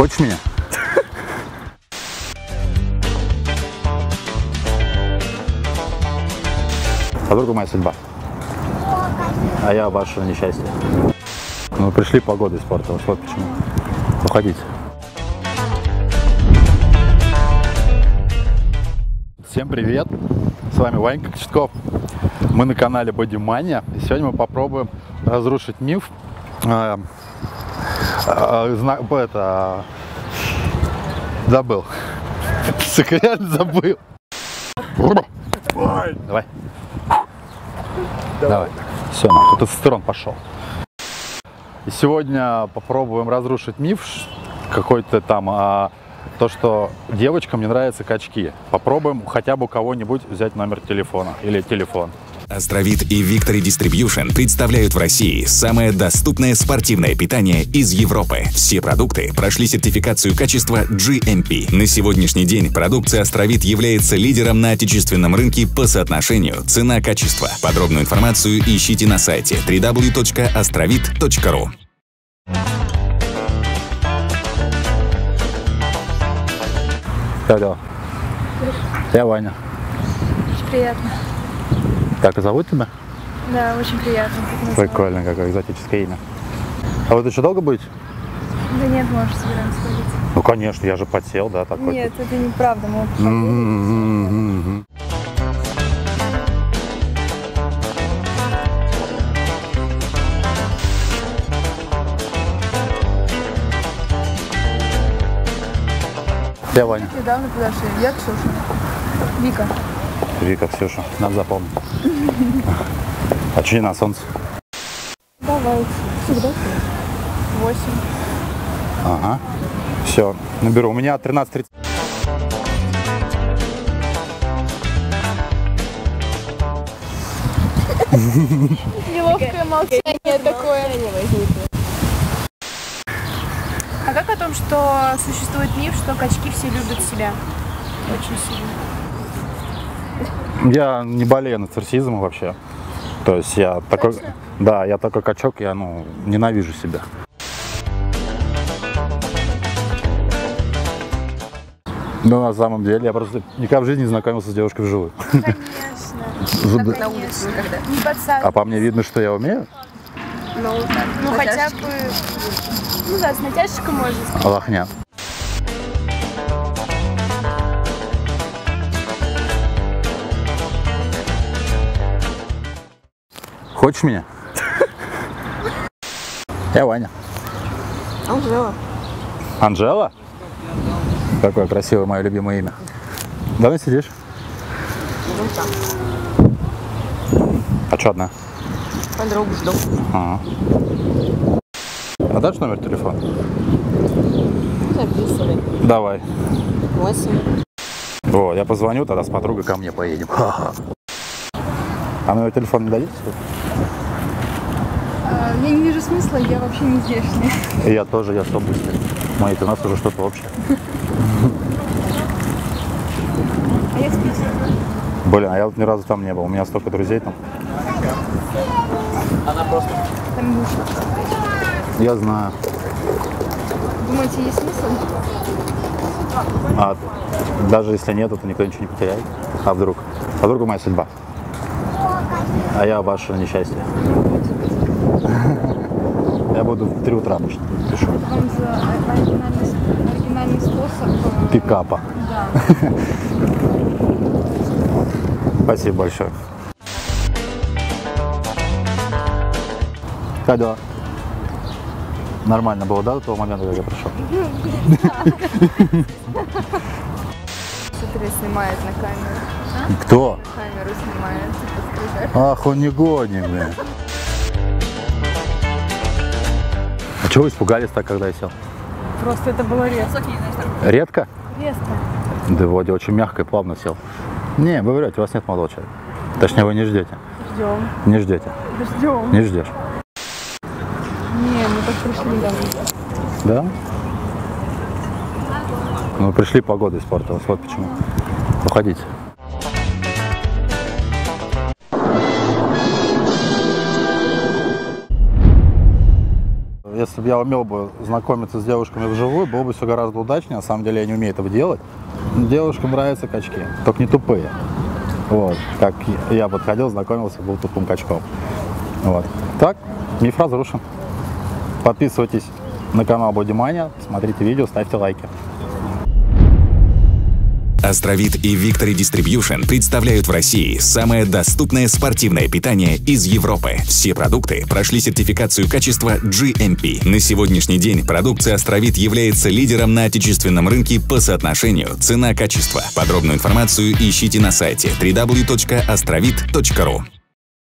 Хочешь меня? А вдруг моя судьба? А я ваше несчастье. Ну, пришли, погода испортилась. Вот почему. Уходите. Всем привет! С вами Ванька Кочетков. Мы на канале Бодимания. И сегодня мы попробуем разрушить миф. Э, э, зна- это, э, забыл. Реально забыл. Давай. Давай. Все, нахуй, тестостерон пошел. И сегодня попробуем разрушить миф какой-то там, а, то, что девочкам не нравятся качки. Попробуем хотя бы кого-нибудь взять номер телефона или телефон. Астровит и Victory Distribution представляют в России самое доступное спортивное питание из Европы. Все продукты прошли сертификацию качества GMP. На сегодняшний день продукция Астровит является лидером на отечественном рынке по соотношению цена-качество. Подробную информацию ищите на сайте www.astrovit.ru. Как дела? Я Ваня. Очень приятно. Как и зовут тебя? Да, очень приятно. как. Прикольно, какое экзотическое имя. А вы тут еще долго будете? Да нет, можешь собираемся ходить. Ну, конечно, я же потел, да, такой. Нет, это неправда. Мы М-м-м-м-м. Я Ваня. недавно подошли. Я Ксюша. Вика. Вика, Ксюша, надо запомнить. А что не на солнце? Давай. Всегда Восемь. Ага. Все, наберу. У меня 13.30. Неловкое молчание такое. А как о том, что существует миф, что качки все любят себя? Очень сильно. Я не болею нацарсизмом вообще. То есть я такой... Да, я такой качок, я, ну, ненавижу себя. Ну, на самом деле, я просто никогда в жизни не знакомился с девушкой вживую. Конечно. На улице никогда. Не подсадки. А по мне видно, что я умею? Ну хотя бы... Ну да, с натяжечкой можно. Лохня. Хочешь меня? Я Ваня. Анжела. Анжела? Какое красивое мое любимое имя. Давно сидишь? А что одна? Подругу жду. Ага. А дашь номер телефона? Записывай. Давай. Восемь. О, я позвоню, тогда с подругой ко мне поедем. А номер телефона не дадите? Я не вижу смысла, я вообще не здешняя. Я тоже, я что быстрый. Мои у нас уже что-то общее. А я с. Блин, а я вот ни разу там не был. У меня столько друзей там. Там душ. Я знаю. Думаете, есть смысл? А даже если нет, то никто ничего не потеряет. А вдруг? А вдруг моя судьба? А я ваше несчастье. Я буду в 3 утра обычно. Пишу. Вам за оригинальный, оригинальный способ. э, Пикапа. Да. Спасибо большое. Как дела? Нормально было, да, до того момента, как я пришел? Смотри, снимает на камеру. Кто? Камеру снимает. Ах, он не гонит, блин. А чего вы испугались так, когда я сел? Просто это было резко. Редко? Резко. Да вроде очень мягко и плавно сел. Не, вы врете, у вас нет молодого человека. Точнее, вы не ждете. Ждем. Не ждете. Ждем. Не ждешь. Не, мы так пришли недавно. Да? Ну, пришли, погода испортилась. Вот почему. Уходите. Если бы я умел бы знакомиться с девушками вживую, было бы все гораздо удачнее. На самом деле я не умею этого делать. Девушкам нравятся качки, только не тупые. Вот, как я подходил, знакомился, был тупым качком. Вот. Так, миф разрушен. Подписывайтесь на канал Бодимания, смотрите видео, ставьте лайки. Астровид и Victory Distribution представляют в России самое доступное спортивное питание из Европы. Все продукты прошли сертификацию качества GMP. На сегодняшний день продукция Астровид является лидером на отечественном рынке по соотношению цена-качество. Подробную информацию ищите на сайте www.astrovид.ru.